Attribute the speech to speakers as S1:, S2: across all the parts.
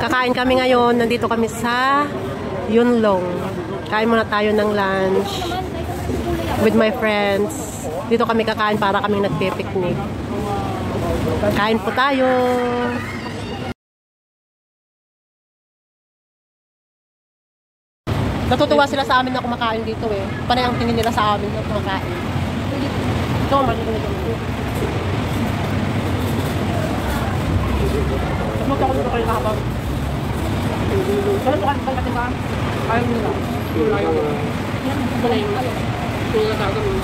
S1: Kakain kami ngayon. Nandito kami sa Yunlong. Kain muna tayo ng lunch with my friends. Dito kami kakain para kaming nagpe-picnic. Kain po tayo. Natutuwa sila sa amin na kumakain dito eh. Panay ang tingin nila sa amin na kumakain. Ito, maliit Pumunta ko dito kayo kahapon. Pero ito kasi kasi ba? Ayaw nila. Ayaw nila. Ito na yung kung natagal yung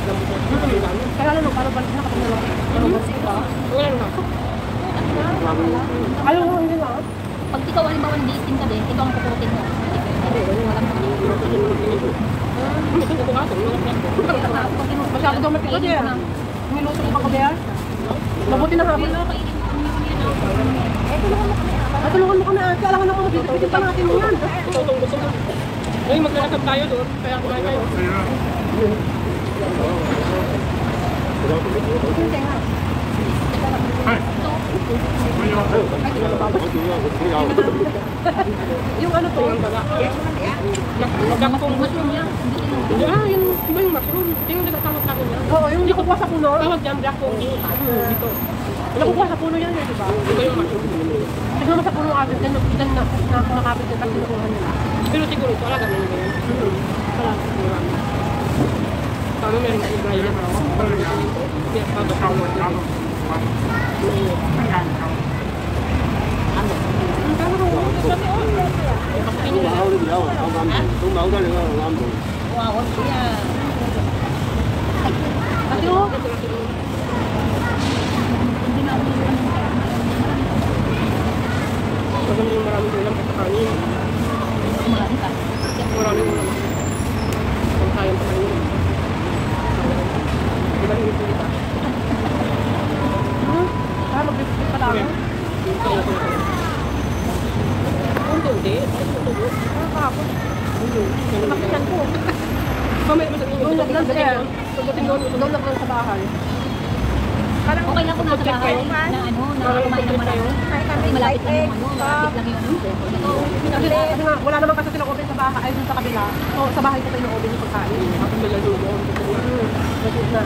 S1: Kaya ano, para balik na kapag nila. Ano ba sila? Wala na. Ayaw mo hindi na.
S2: Pag ikaw halimbawa dating ka din, ikaw ang kukutin mo. Walang
S1: Masyado daw mapikot eh. Minuto ko pa ko ba Mabuti na hapon.
S2: Eh, tulungan mo kami.
S1: Ah, tulungan mo kami ako mabibitin pa natin yan.
S3: Tutong gusto mo. Ngayon maglalakad tayo doon, kaya kumain kayo.
S1: Yung ano to?
S3: Magkakapong gusto niya. Ah, yun, iba yung mushroom. Yung nagkakawag sa akin yan.
S1: Oo, yung hindi ko sa puno.
S3: Tawag yan, black dito.
S1: Nakukuha sa puno yan eh, di ba?
S3: Iba yung mushroom.
S1: Tignan mo sa puno agad, dyan dyan na, na kumakapit yung kasi nakuha nila.
S3: Pero siguro ito, wala ganun ganyan. Wala. Tama meron sa Israel na ako. Kaya tapos ako
S1: Kasi oh,
S3: Kasi yung maraming ulam at kanin. Maraming ulam. Kung kayang pakainin. Di ba yung ito ito?
S1: ah, mag-bibig pa tayo.
S3: Unti-unti.
S1: Ah, kahapon. Nakita ko.
S3: Mamaya mo sabihin
S1: Doon
S3: yung
S1: nag-lunch eh.
S3: Pagdating doon,
S1: Doon nag-lunch sa bahay.
S2: Okay lang kung nasa bahay na ano, na kumain ng marami. Malapit lang yung ano, malapit lang yung
S1: Kasi, kasi nga, wala naman kasi silang oven sa bahay, ay sa kabila. So, sa bahay ko tayo oven yung pagkain.
S3: Ako.
S1: Hmm, Nagod na.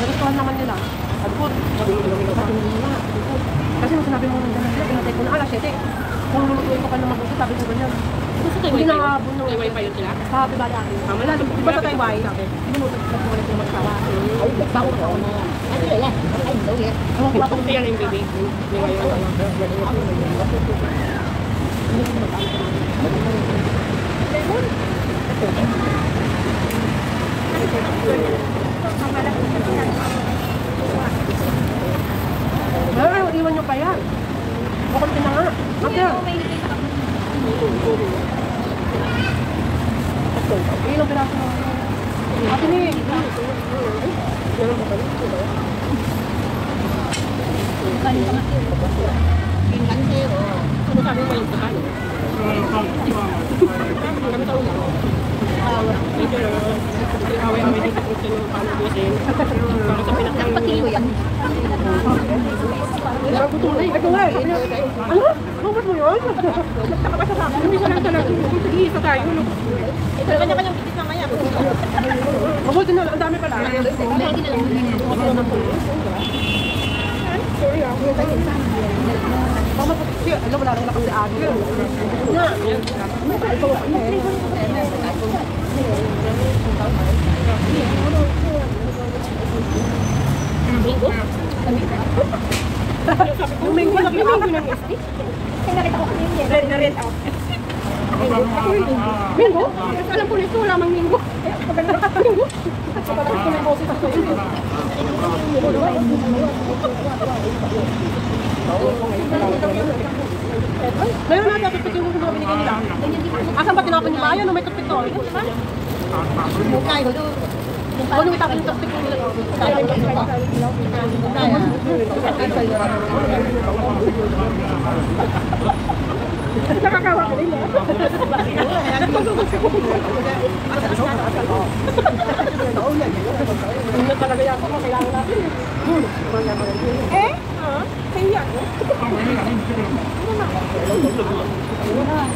S1: Nagustuhan naman nila. At po, sabi nila, kasi nung sinabi mo na sila, pinatay ko na alas 7. Kung lulutuin ko ka naman gusto, sabi ko ganyan.
S3: Gusto tayo
S1: Hindi
S3: wifi?
S1: na nga buno.
S3: May wifi yun sila?
S1: Sabi ba dati?
S3: Tama
S1: Wala,
S3: na.
S1: di ba sa Taiwan? Binutot ko ko ulit yung magsawa. Bago pa ako na.
S2: Ano yan? Ay, daw yan.
S1: Ko kung
S3: Kasi yan yung baby. May ngayon.
S1: Ay, iwan nyo pa yan. Bukod na nga. Ate, ilang piraso mo. Ate ni,
S2: Kanin pa nga.
S3: Ano sabi mo yung takan? Kami sa ulo. Medyo na. Away-away dito kung sino paano busin. Para sa pinakang...
S2: Pati ko yan.
S1: Ay, ito nga eh. Ano? Bakit mo yun? Nagtaka siya sa akin.
S3: Hindi lang talaga. Sige, isa tayo.
S1: Ito naman kanyang bitis mamaya. Mabuti na, ang dami pala.
S2: Na lang.
S3: Sorry ah.
S1: Kasi alam, wala naman ako si Adi. Yung minggo na
S3: Yung minggo ng SD.
S2: Ay, nakita ko kanina yan.
S1: Red na red out.
S3: Minggo? Kasi alam ko nito, wala mang minggo. Minggo?
S1: Parang ko may boses ako yun. Ngayon na, dapat pati yung mga binigay nila. Asan ba tinapon niyo ba? Ayan, may tupik to. Mukay, hulo. Kung nung itapon yung tupik nila.
S3: Nakakawa ka rin ah. Ano talaga yan? Ano kailangan natin eh? Eh? Ha? Kaya ako? Hindi, ipaprime mo wala.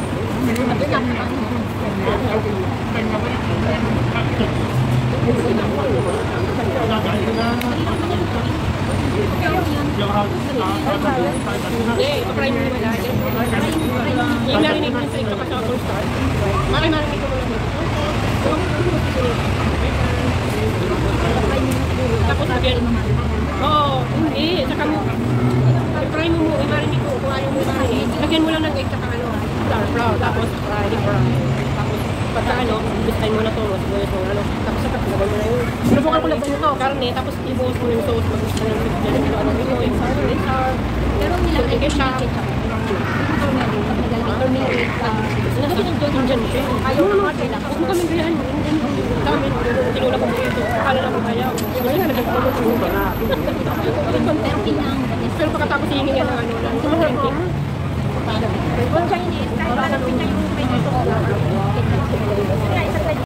S3: Tapos again. Oo, hindi. Saka mo, i-prime mo mo, i-marinate mo ayaw mo i-marinate. Lagyan mo lang ng egg saka ano, star flour. Tapos, fry, fry. Tapos, pagka ano, bistahin mo na to, mo, ano. Tapos, yung, sinubukan ko lang yung ito, karne. Tapos, ibuhos mo yung sauce, mag-gusto na yung dyan, yung ano, ito, yung sour, yung sour.
S2: Pero nilagay ko
S3: Ketchup. Sinasabi ng John dyan siya. Ayaw na mga kailangan. Huwag mo kami gayahan. Dami. Tinula ko dito. Akala na kung ayaw. Wala na nagpapalot ko ba na.
S2: pero kinang.
S3: Pero pagkatapos hihingi yan ng ano lang. Sumahanting.
S2: Kung Chinese, kahit alam mo na yung